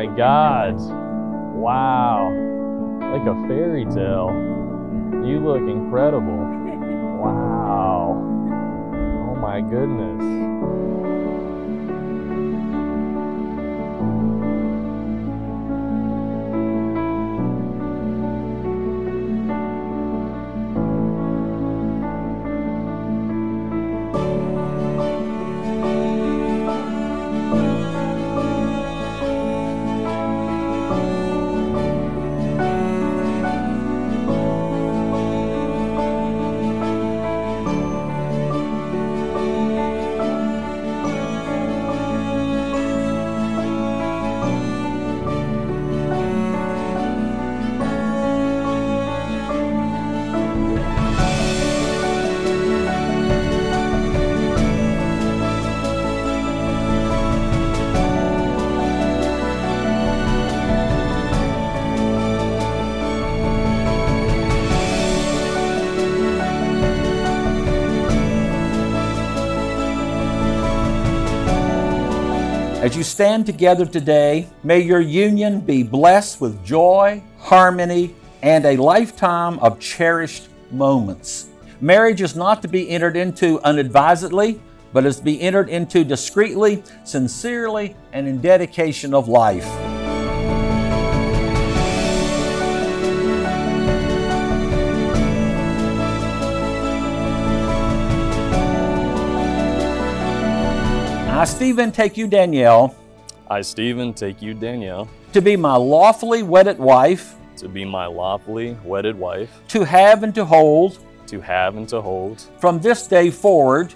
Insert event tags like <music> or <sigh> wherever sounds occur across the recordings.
my God. Wow. Like a fairy tale. You look incredible. Wow. Oh my goodness. As you stand together today, may your union be blessed with joy, harmony, and a lifetime of cherished moments. Marriage is not to be entered into unadvisedly, but is to be entered into discreetly, sincerely, and in dedication of life. I, Steven, take you, Danielle, I, Steven, take you, Danielle, to be my lawfully wedded wife, to be my lawfully wedded wife, to have and to hold, to have and to hold, from this day forward,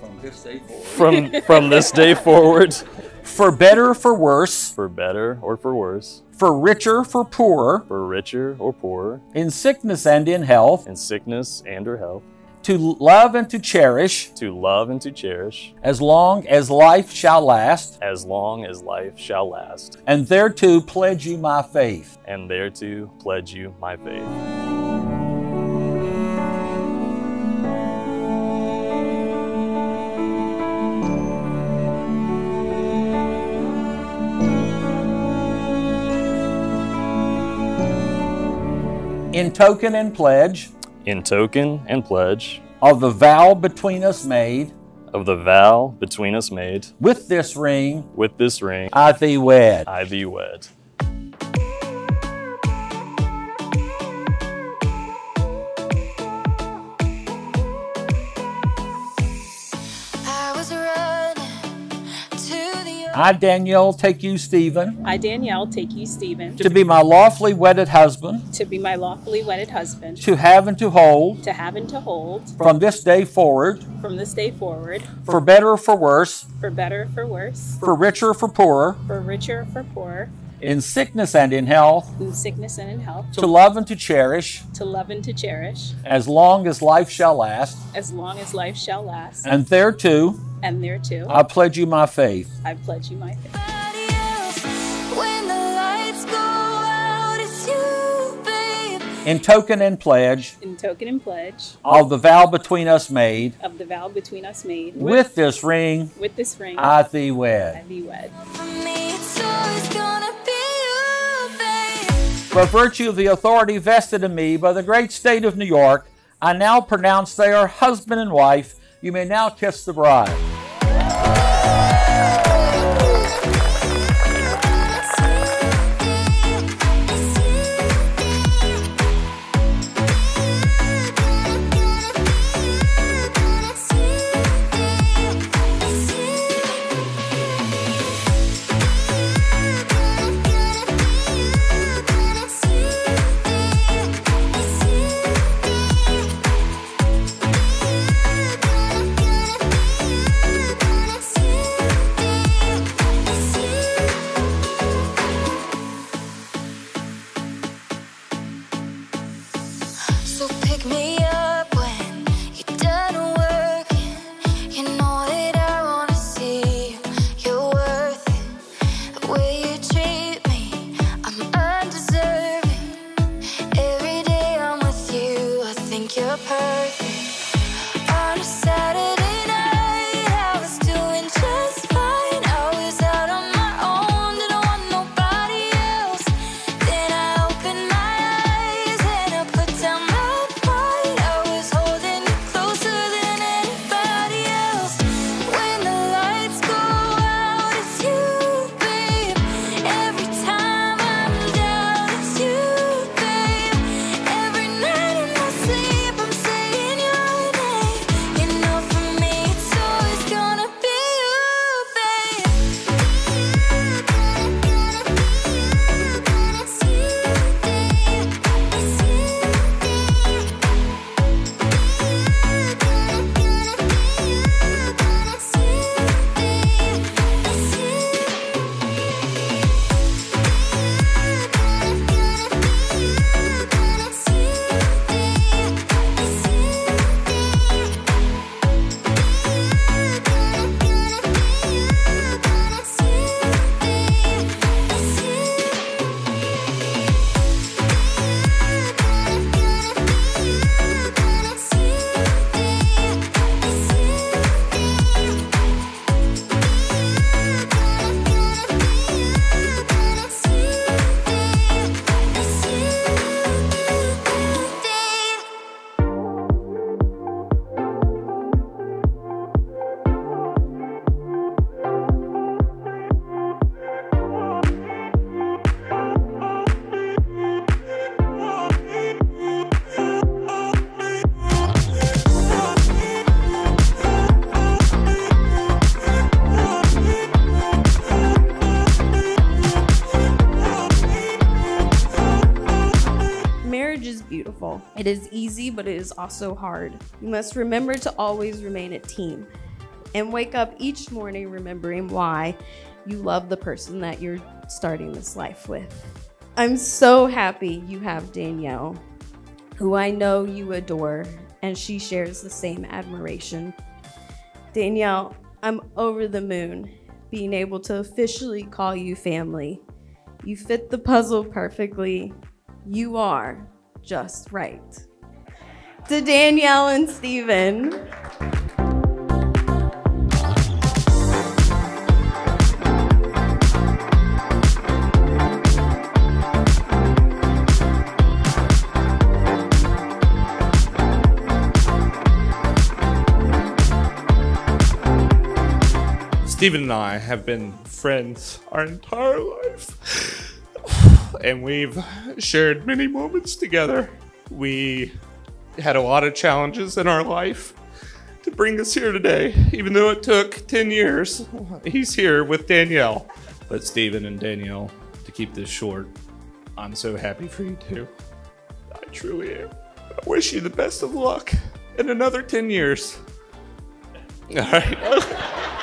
From this day forward. from, from this day forward, <laughs> for better, for worse, for better or for worse, for richer, for poorer, for richer or poorer, in sickness and in health, in sickness and or health, to love and to cherish, to love and to cherish, as long as life shall last, as long as life shall last, and thereto pledge you my faith. and thereto pledge you my faith. In token and pledge In token and pledge of the vow between us made, of the vow between us made, with this ring with this ring I thee wed. I thee wed. I, Danielle, take you, Steven, I, Danielle, take you, Steven, to be my lawfully wedded husband, to be my lawfully wedded husband, to have and to hold, to have and to hold, from this day forward, from this day forward, for better or for worse, for better, or for worse, for richer or for poorer, for richer, or for poorer, in sickness and in health, in sickness and in health, to love and to cherish, to love and to cherish, as long as life shall last, as long as life shall last, and thereto and thereto I pledge you my faith. I pledge you my faith. Nobody else. When the lights go out, it's you, babe. In token and pledge In token and pledge of the vow between us made, of the vow between us made, with this ring with this ring, I thee wed. I thee wed. For me, it's always gonna be you, babe. By virtue of the authority vested in me by the great state of New York, I now pronounce they are husband and wife. You may now kiss the bride. It is easy, but it is also hard. You must remember to always remain a team and wake up each morning remembering why you love the person that you're starting this life with. I'm so happy you have Danielle, who I know you adore, and she shares the same admiration. Danielle, I'm over the moon being able to officially call you family. You fit the puzzle perfectly. You are just right. To Danielle and Steven. Steven and I have been friends our entire life. And we've shared many moments together. We had a lot of challenges in our life to bring us here today. Even though it took 10 years, he's here with Danielle. But Steven and Danielle, to keep this short, I'm so happy for you too. I truly am. I wish you the best of luck in another 10 years. All right. <laughs>